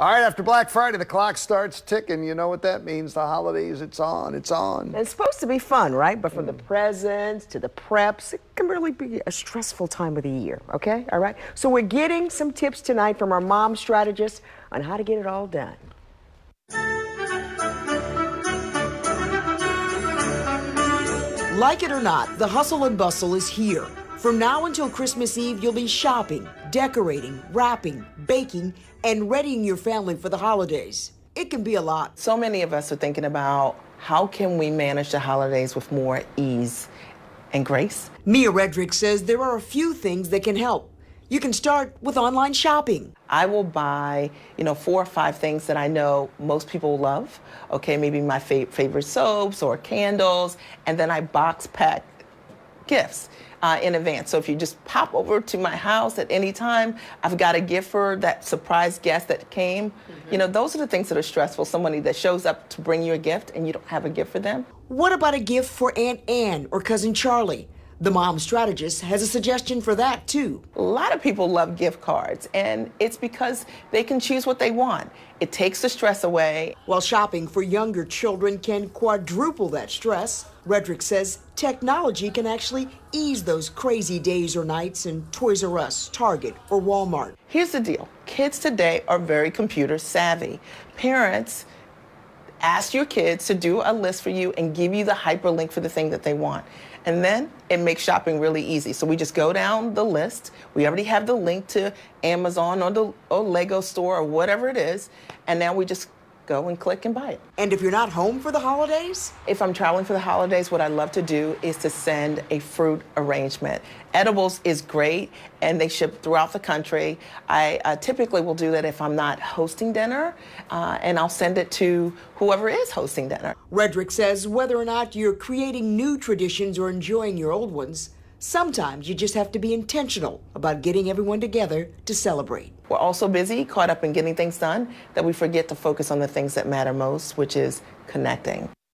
All right, after Black Friday, the clock starts ticking. You know what that means. The holidays, it's on, it's on. It's supposed to be fun, right? But from the mm. presents to the preps, it can really be a stressful time of the year, okay? All right? So we're getting some tips tonight from our mom strategist on how to get it all done. Like it or not, the hustle and bustle is here. From now until Christmas Eve, you'll be shopping, decorating, wrapping, baking, and readying your family for the holidays. It can be a lot. So many of us are thinking about how can we manage the holidays with more ease and grace? Mia Redrick says there are a few things that can help. You can start with online shopping. I will buy, you know, four or five things that I know most people love. Okay, maybe my fa favorite soaps or candles, and then I box pack gifts uh, in advance. So if you just pop over to my house at any time, I've got a gift for that surprise guest that came. Mm-hmm. You know, those are the things that are stressful. Somebody that shows up to bring you a gift and you don't have a gift for them. What about a gift for Aunt Anne or Cousin Charlie? The mom strategist has a suggestion for that too. A lot of people love gift cards, and it's because they can choose what they want. It takes the stress away. While shopping for younger children can quadruple that stress, Redrick says technology can actually ease those crazy days or nights in Toys R Us, Target, or Walmart. Here's the deal kids today are very computer savvy. Parents, ask your kids to do a list for you and give you the hyperlink for the thing that they want. And then it makes shopping really easy. So we just go down the list. We already have the link to Amazon or the or Lego store or whatever it is. And now we just go and click and buy it. And if you're not home for the holidays? If I'm traveling for the holidays, what I love to do is to send a fruit arrangement. Edibles is great, and they ship throughout the country. I uh, typically will do that if I'm not hosting dinner, uh, and I'll send it to whoever is hosting dinner. Redrick says whether or not you're creating new traditions or enjoying your old ones, Sometimes you just have to be intentional about getting everyone together to celebrate. We're also busy, caught up in getting things done, that we forget to focus on the things that matter most, which is connecting.